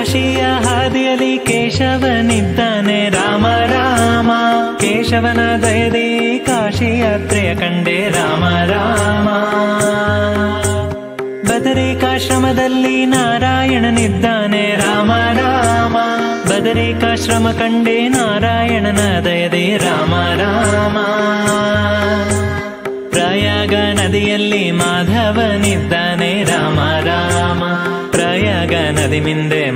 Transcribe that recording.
ಕಾಶಿಯ ಹಾದಿಯಲ್ಲಿ ಕೇಶವನಿದ್ದಾನೆ. ರಾಮ ರಾಮ, ಕೇಶವನ ದಯದಿ ಕಾಶಿ ಯಾತ್ರೆಯ ಕಂಡೆ. ರಾಮ ರಾಮ, ಬದರಿಕಾಶ್ರಮದಲ್ಲಿ ನಾರಾಯಣನಿದ್ದಾನೆ. ರಾಮ ರಾಮ, ಬದರಿಕಾಶ್ರಮ ಕಂಡೆ ನಾರಾಯಣನ ದಯದಿ ರಾಮ ರಾಮ, ಪ್ರಯಾಗ ನದಿಯಲ್ಲಿ ಮಾಧವನಿದ್ದಾನೆ. ರಾಮ ರಾಮ, ಪ್ರಯಾಗ ನದಿ ಮಿಂದೆ